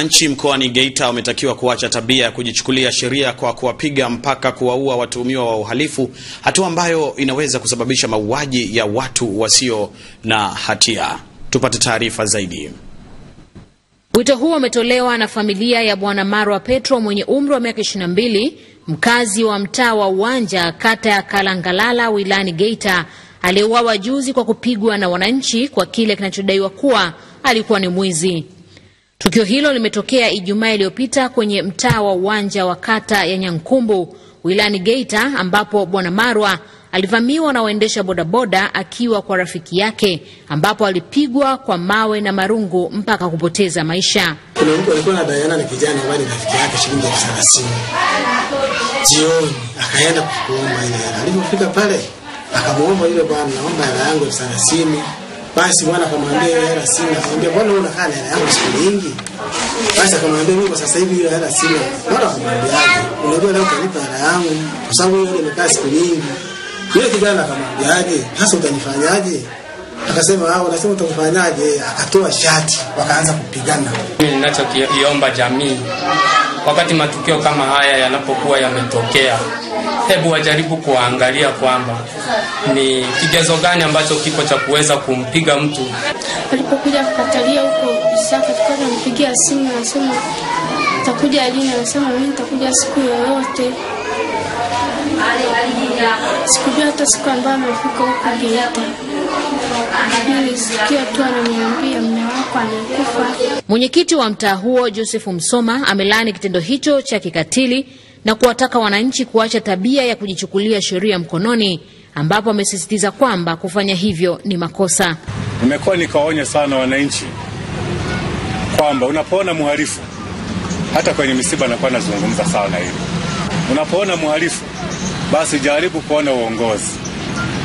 Wananchi mkoani Geita wametakiwa kuacha tabia ya kujichukulia sheria kwa kuwapiga mpaka kuwaua watuhumiwa wa uhalifu, hatua ambayo inaweza kusababisha mauaji ya watu wasio na hatia. Tupate taarifa zaidi. Wito huo umetolewa na familia ya Bwana Marwa Petro mwenye umri wa miaka 22, mkazi wa mtaa wa Uwanja, kata ya Kalangalala, wilayani Geita, aliyeuawa juzi kwa kupigwa na wananchi kwa kile kinachodaiwa kuwa alikuwa ni mwizi. Tukio hilo limetokea Ijumaa iliyopita kwenye mtaa wa Uwanja wa kata ya Nyankumbu wilayani Geita, ambapo Bwana Marwa alivamiwa na waendesha bodaboda akiwa kwa rafiki yake, ambapo alipigwa kwa mawe na marungu mpaka kupoteza maisha. Kuna mtu alikuwa anadaiana na kijana ambaye ni rafiki yake shilingi elfu thelathini jioni, akaenda kuomba ile hela. Alipofika pale akamwomba yule bwana, naomba hela yangu elfu thelathini. Basi bwana akamwambia hiyo hela sina. Akamwambia mbona una na hela yangu siku nyingi? Basi akamwambia mimi kwa sasa hivi hiyo hela sina. Bwana akamwambiaje, unajua leo utanipa hela yangu kwa sababu hiyo hela imekaa siku nyingi. Yule kijana akamwambiaje, sasa utanifanyaje? Akasema ah, nasema utafanyaje? Akatoa shati, wakaanza kupigana. Mimi ninachokiomba jamii, wakati matukio kama haya yanapokuwa yametokea, hebu wajaribu kuangalia kwamba ni kigezo gani ambacho kiko cha kuweza kumpiga mtu. Alipokuja kukatalia huko Isaka, tukawa nampigia simu, anasema takuja lini? Anasema mimi nitakuja siku yoyote. Sikujua hata siku ambayo amefika huko Geita. Nilisikia tu ananiambia. Mwenyekiti wa mtaa huo Joseph Msoma amelaani kitendo hicho cha kikatili na kuwataka wananchi kuacha tabia ya kujichukulia sheria mkononi, ambapo amesisitiza kwamba kufanya hivyo ni makosa. Nimekuwa nikaonya sana wananchi kwamba unapoona mhalifu, hata kwenye misiba nakuwa nazungumza sana hili, unapoona mhalifu basi jaribu kuona uongozi.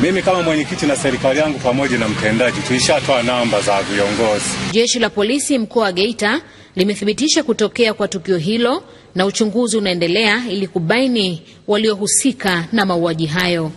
Mimi kama mwenyekiti na serikali yangu pamoja na mtendaji tulishatoa namba za viongozi. Jeshi la polisi mkoa wa Geita limethibitisha kutokea kwa tukio hilo na uchunguzi unaendelea ili kubaini waliohusika na mauaji hayo.